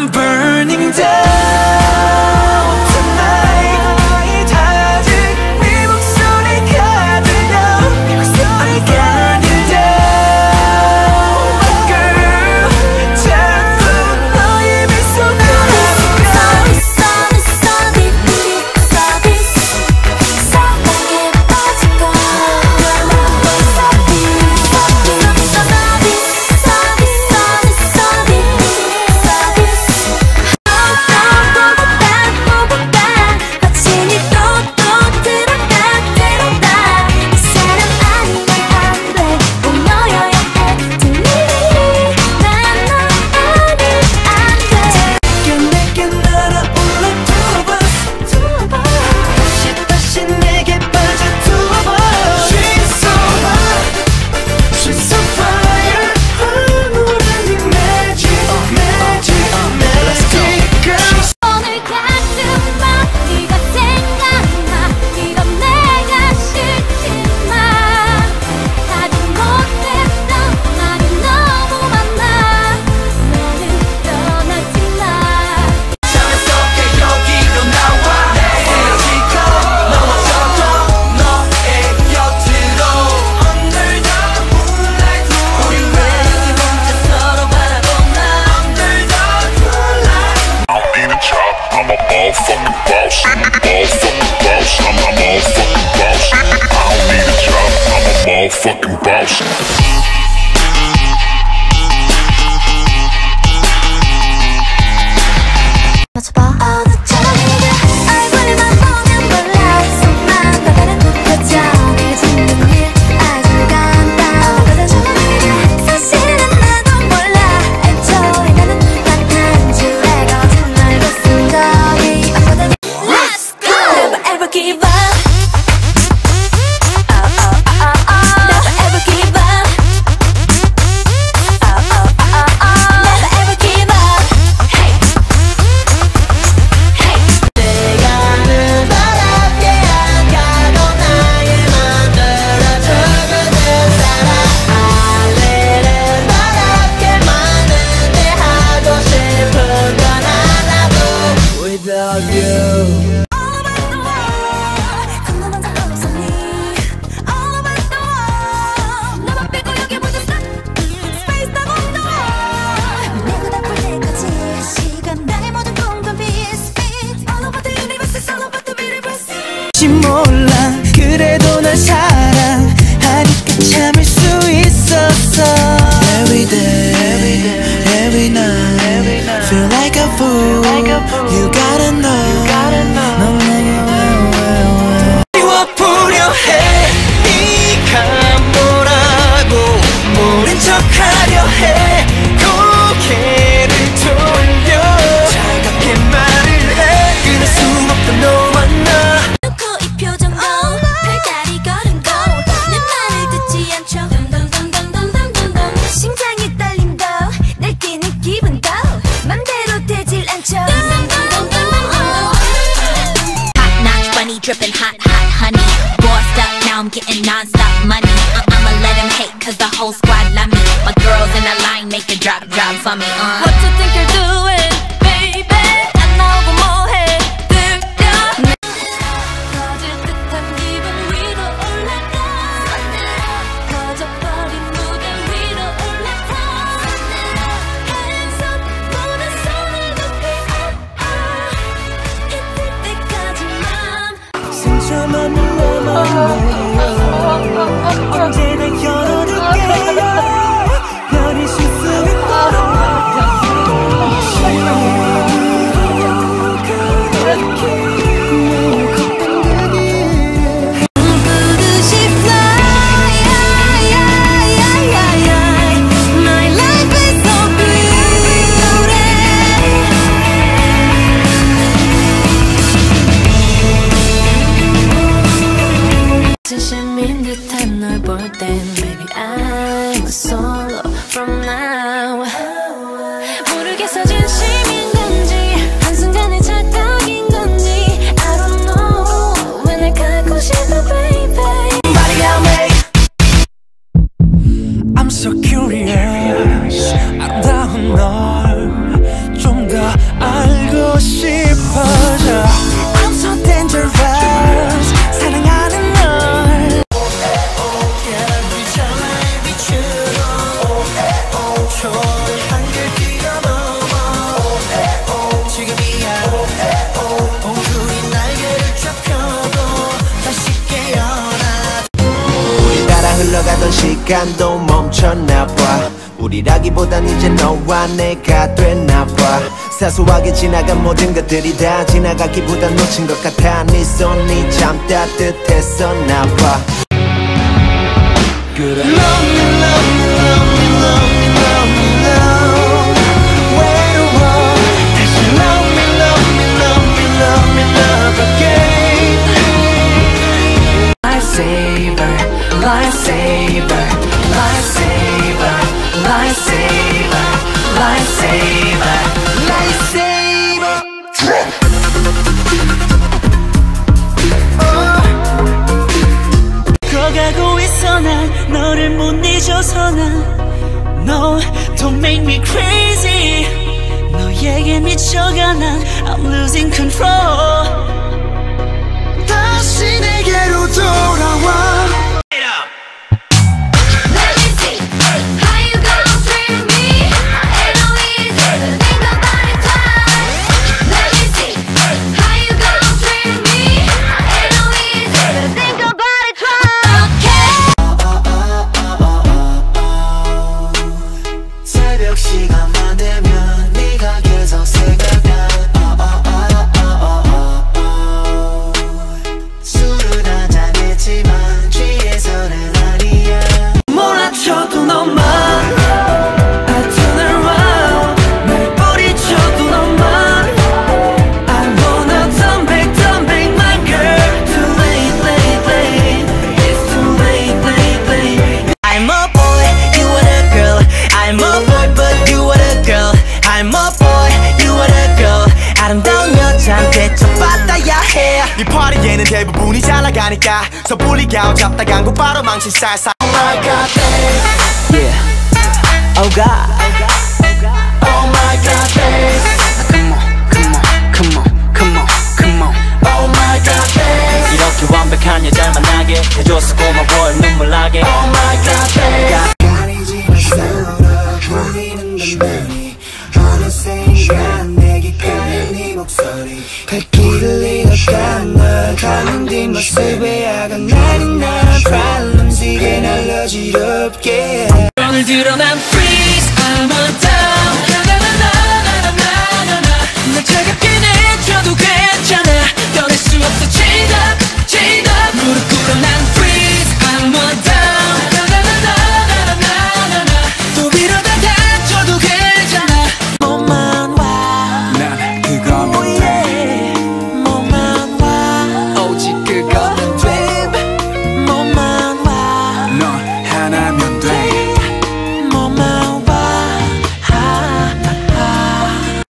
I'm burning down. Balsa. 널 사랑 drop, drop for me, uh. What you think you're doing, baby? 안 나오고 뭐해, 들려 터질 듯한 기분 위로 올라가 터져버린 무대 위로 올라타 Hands up, 모든 손을 높이 up, up 이틀 때까지만 상처만은 내 맘에 언제나 어떤 시간도 멈췄나봐 우리라기보단 이제 너와 내가 됐나봐 사소하게 지나간 모든 것들이 다 지나가기보단 놓친 것 같아 네 손이 참 따뜻했었나봐 그래 Love me, love me, love me, love me, love me, love 외로워 다시 love me, love me, love me, love me, love again Lightsaber, lightsaber, lightsaber, lightsaber, lightsaber. Drop. 커가고 있어 난 너를 못 잊어서 난 No, don't make me crazy 너에게 미쳐가 난 I'm losing control 대부분이 잘 나가니까 섣불리 갸우잡다간 곧바로 망신 쌀쌀 Oh my God, babe. Yeah. Oh God. Oh my God, babe. Come on, come on, come on, come on, come on. Oh my God, babe. 이렇게 완벽한 여자를 만나게 해줘서 고마워 눈물 나게 Oh my up, yeah.